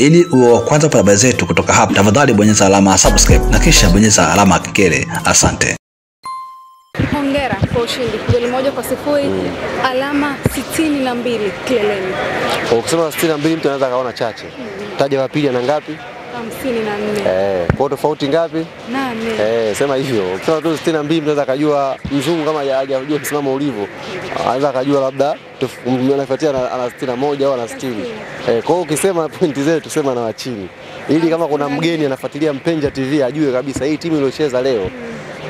Ili uwe wa kwanza kupata habari zetu kutoka hapa, tafadhali bonyeza alama ya subscribe na kisha bonyeza alama ya kengele. Asante. Hongera kwa ushindi goli moja kwa sifuri mm. alama sitini na mbili kileleni, Ukisema 62 mtu anaweza akaona chache. Mm. Taja wa pili ana ngapi? Na Eh, kwa tofauti ngapi? nane Eh, sema hivyo. Ukisema tu 62 mtu anaweza akajua mzungu kama haja- hajajua msimamo ulivyo. Anaweza akajua labda tof- anafuatia ana sitini na moja au ana 60. Eh, kwa hiyo ukisema pointi zetu sema na wachini. Ili kama kuna mgeni anafuatilia Mpenja TV ajue kabisa hii timu iliyocheza leo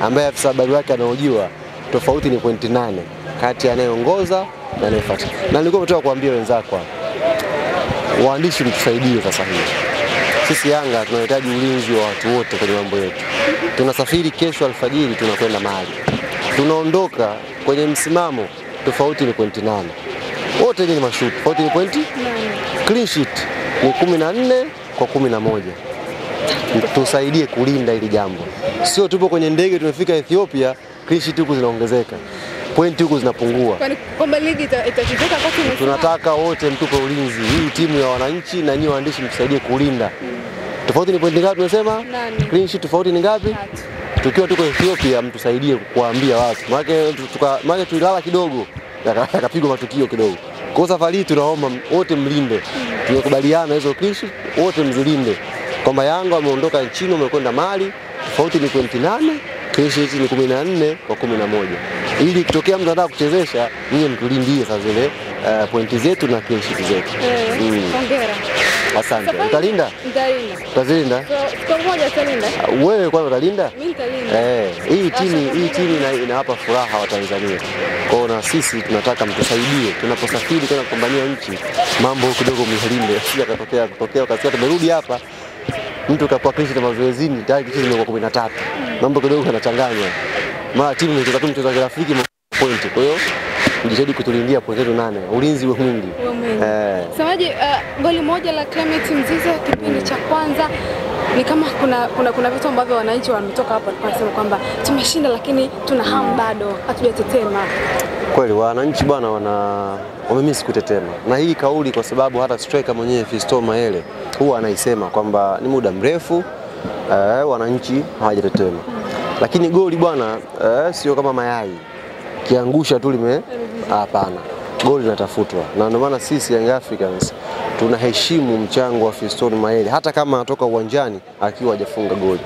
ambaye afisa habari wake anaojua tofauti ni pointi nane kati ya anayeongoza na anayefuata. Na nilikuwa nimetoka kuambia wenzako. Waandishi mtusaidie sasa hivi. Sisi Yanga tunahitaji ulinzi wa watu wote kwenye mambo yetu. Tunasafiri kesho alfajiri, tunakwenda Mali, tunaondoka kwenye msimamo, tofauti ni pointi nane, wote ni mashuti, tofauti ni pointi clean sheet ni kumi na nne kwa kumi na moja. Tusaidie kulinda hili jambo, sio tupo kwenye ndege tumefika Ethiopia, clean sheet huku zinaongezeka, pointi huku zinapungua. kwamba ligi itachezeka wakati. Tunataka wote mtupe ulinzi, hii timu ya wananchi, na nyinyi waandishi mtusaidie kulinda. Tofauti ni pointi ngapi tumesema? Clean sheet tofauti ni ngapi? Tukiwa tuko Ethiopia, mtusaidie kuambia watu, maana tulilala kidogo, yaka- yakapigwa matukio kidogo. Kwa safari hii tunaomba wote mlinde, tumekubaliana hizo clean sheet wote mzilinde, kwamba Yanga wameondoka nchini wamekwenda Mali, tofauti ni pointi nane, clean sheet ni kumi na nne kwa kumi na moja ili kitokea mtu anataka kuchezesha, niye mtulindie sasa zile uh, pointi zetu na clean sheet zetu. Eh, Mm. Asante. Utalinda? Nitalinda. Utazilinda? Siku moja utalinda? Wewe kwanza utalinda? Mimi nitalinda. Eh, hii timu hii timu inawapa furaha wa Tanzania. Kwa hiyo na sisi tunataka mtusaidie tunaposafiri kwenda kupambania nchi, mambo kidogo mlinde, sija katokea kutokea ukasikia tumerudi hapa mtu kapoa clean sheet mazoezini tayari kitu zimekuwa 13. Mambo kidogo yanachanganya. Mara timu inacheza tu mchezo wa kirafiki point. Kwa hiyo mjitahidi kutulindia point zetu nane. Ulinzi uwe mwingi. Samaji. Eh. Semaji, uh, goli moja la Clement Mzize kipindi cha kwanza ni kama kuna, kuna, kuna vitu ambavyo wananchi wametoka hapo walikuwa wanasema kwamba tumeshinda, lakini tuna hamu bado, hatujatetema. Kweli wananchi bwana wana wamemisi kutetema, na hii kauli kwa sababu hata striker mwenyewe Fiston Mayele huwa anaisema kwamba ni muda mrefu eh, wananchi hawajatetema, lakini goli bwana eh, sio kama mayai kiangusha tu lime, hapana, goli linatafutwa, na ndio maana sisi Young Africans tunaheshimu mchango wa Fiston Mayele hata kama anatoka uwanjani akiwa hajafunga goli.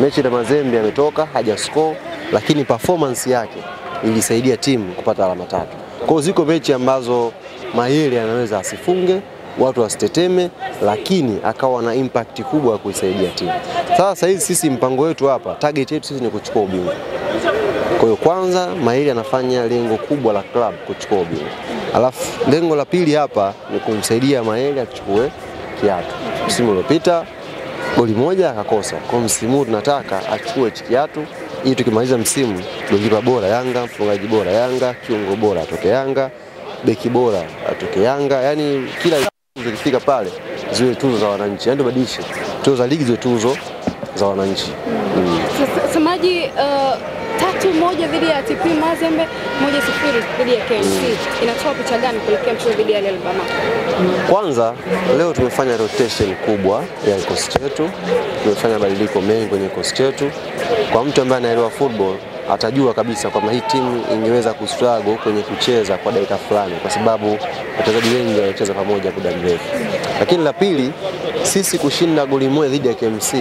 Mechi na Mazembe ametoka hajascore, lakini performance yake ilisaidia timu kupata alama tatu. Kwa ziko mechi ambazo Mayele anaweza asifunge, watu wasiteteme, lakini akawa na impact kubwa ya kuisaidia timu. Sasa hizi sisi mpango wetu hapa, target yetu sisi ni kuchukua ubingwa. Kwa hiyo kwanza Mayele anafanya lengo kubwa la club kuchukua ubingwa, alafu lengo la pili hapa ni kumsaidia Maeli achukue kiatu. Msimu uliopita goli moja akakosa, kwa msimu tunataka achukue kiatu ili tukimaliza msimu golikipa bora Yanga, mfungaji bora Yanga, kiungo bora atoke Yanga, beki bora atoke Yanga, yani kila zikifika pale ziwe tuzo za wananchi, yani tubadilishe tuzo za ligi ziwe tuzo za wananchi mm. Samaji uh, tatu moja dhidi ya TP Mazembe, moja sifuri dhidi ya KMC inatoa picha gani kuelekea mchezo dhidi ya Al Bamako? Kwanza leo tumefanya rotation kubwa ya kikosi chetu, tumefanya mabadiliko mengi kwenye kikosi chetu. Kwa mtu ambaye anaelewa football atajua kabisa kwamba hii timu ingeweza kustruggle kwenye kucheza kwa dakika fulani, kwa sababu wachezaji wengi wanacheza pamoja muda mrefu. Lakini la pili, sisi kushinda goli moja dhidi ya KMC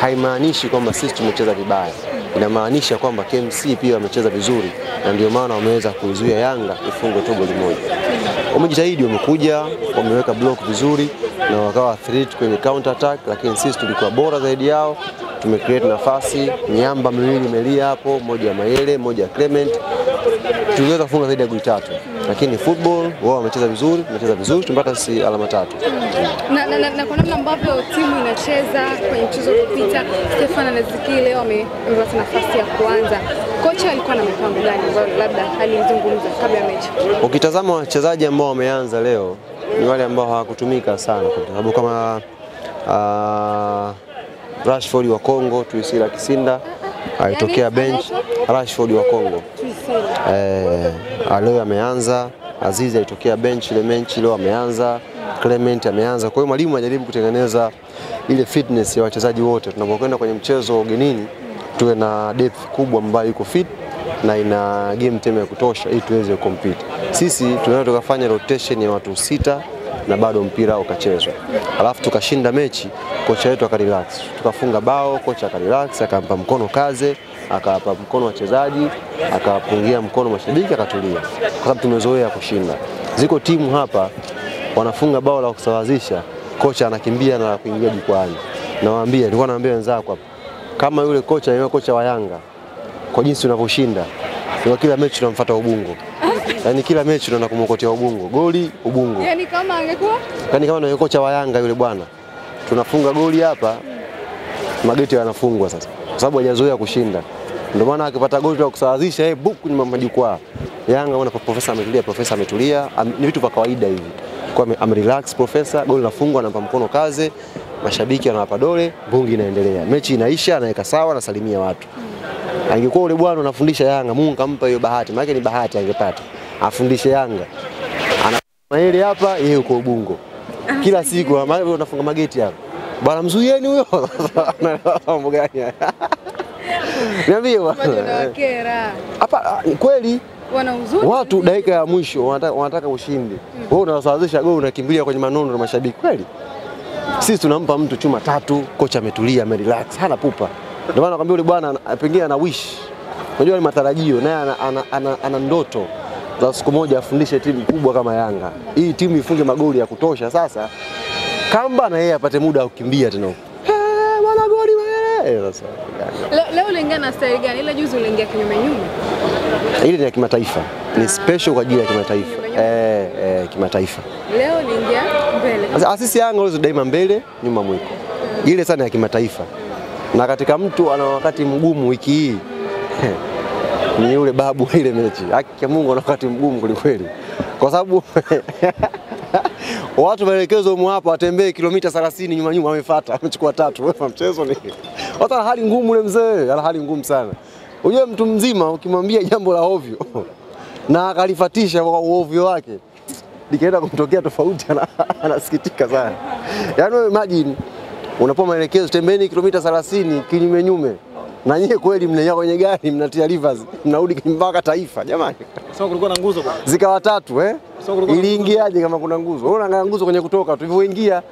haimaanishi kwamba sisi tumecheza vibaya, inamaanisha kwamba KMC pia wamecheza vizuri, na ndio maana wameweza kuzuia Yanga ifungwe tu goli moja wamejitahidi, wamekuja wameweka block vizuri na wakawa threat kwenye counter attack, lakini sisi tulikuwa bora zaidi yao. Tumecreate nafasi, miamba miwili imelia hapo, moja ya Mayele, moja ya Clement, tuliweza kufunga zaidi ya goli tatu, lakini football wao wamecheza vizuri, tumecheza vizuri, tumepata sisi alama tatu. na, na, na, na kwa namna ambavyo timu inacheza kwenye mchezo uliopita, Stefan Aziki leo amepata nafasi ya kuanza. Kocha alikuwa na mipango gani ambayo labda alizungumza kabla ya mechi? Ukitazama wachezaji ambao wameanza leo ni wale ambao hawakutumika sana, kwa sababu kama uh, Rashford wa Kongo, Tuisila Kisinda alitokea Yaani, bench. Rashford wa Kongo eh, leo ameanza. Azizi alitokea bench ile mechi leo ameanza. Clement ameanza. Kwa hiyo mwalimu anajaribu kutengeneza ile fitness ya wachezaji wote, tunapokwenda kwenye mchezo ugenini tuwe na depth kubwa ambayo iko fit na ina game time ya kutosha ili tuweze compete. Sisi tunaweza tukafanya rotation ya watu sita na bado mpira ukachezwa, alafu tukashinda mechi, kocha wetu akarelax, tukafunga bao, kocha akarelax, akampa mkono Kaze, akawapa mkono wachezaji, akawapungia mkono mashabiki, akatulia, kwa sababu tumezoea kushinda. Ziko timu hapa wanafunga bao la kusawazisha, kocha anakimbia na kuingia jukwaani. Nawaambia, nilikuwa naambia wenzako hapa, kama yule kocha ni kocha wa Yanga, kwa jinsi unavyoshinda kwa kila mechi tunamfuata Ubungo, yaani kila mechi tunaenda kumwokotea Ubungo, goli Ubungo. Yaani kama angekuwa Yaani kama ni kocha wa Yanga yule bwana, tunafunga goli hapa, mageti yanafungwa sasa, kwa sababu hajazoea kushinda. Ndio maana akipata goli la kusawazisha yeye buku ni majukwaa. Yanga wana profesa ametulia, profesa ametulia, am, ni vitu vya kawaida hivi. Kwa ame, relax profesa, goli linafungwa, anampa mkono Kaze, mashabiki wanawapa dole, bungi inaendelea, mechi inaisha, anaweka sawa, anasalimia watu. Angekuwa ule bwana anafundisha Yanga, Mungu kampa hiyo bahati, maana ni bahati angepata, afundishe Yanga ana ile hapa, yeye uko Ubungo kila siku, maana unafunga mageti hapa bwana, mzuieni huyo mambo gani? Niambie bwana. Hapa ah, kweli watu dakika ya mwisho wanataka, wanataka ushindi, wewe unawasawazisha goli, unakimbilia kwenye manondo na mashabiki kweli. Sisi tunampa mtu chuma tatu, kocha ametulia, amerelax, hana pupa. Ndio maana nakwambia yule bwana pengine ana wish, unajua ni matarajio, naye ana, ana, ana, ana ndoto za siku moja afundishe timu kubwa kama Yanga, hii timu ifunge magoli ya kutosha. Sasa kamba na yeye apate muda wa kukimbia tena huko, Eh, bwana goli wewe. Sasa Leo, leo uliingia na style gani? Ile juzi uliingia kinyume nyume. ile ni ya kimataifa, ni special kwa ajili ya kimataifa eh, eh, kimataifa. Leo uliingia mbele. Sasa sisi Yanga always daima mbele, nyuma mwiko. Ile sana ya kimataifa. Na katika mtu ana wakati mgumu wiki hii ni yule babu ile mechi. Haki ya Mungu ana wakati mgumu kwelikweli, kwa sababu watu maelekezo humu hapa watembee kilomita 30 nyuma nyuma, wamefuata amechukua tatu. Mchezo ni ana hali ngumu ule mzee, ana hali ngumu sana. Unajua mtu mzima ukimwambia jambo la ovyo na akalifatisha kwa uovyo wake likaenda kumtokea tofauti, ana- anasikitika sana. Yaani imagine unapewa maelekezo tembeni kilomita 30 kinyume nyume, na nyie kweli mnaingia kwenye gari mnatia rivers mnarudi mpaka Taifa, jamani, Sasa kulikuwa na nguzo bwana. zikawa tatu eh? Iliingiaje kama kuna nguzo? Wewe unaangalia nguzo kwenye kutoka tu hivyoingia.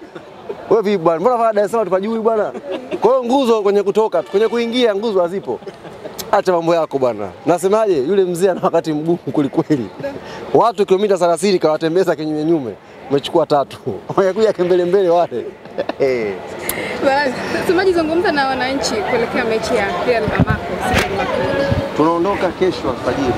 Wewe vipi bwana? Mbona fanya Dar es Salaam tupajui bwana? Kwa hiyo nguzo kwenye kutoka, tu, kwenye kuingia nguzo hazipo. Acha mambo yako bwana. Nasemaje? Yule mzee ana wakati mgumu kwelikweli. Watu kilomita 30 kawatembeza kinyume nyume. Umechukua tatu. Wamekuja kembele mbele wale. Bwana, Semaji, zungumza na wananchi kuelekea mechi ya Real Bamako. Tunaondoka kesho alfajiri.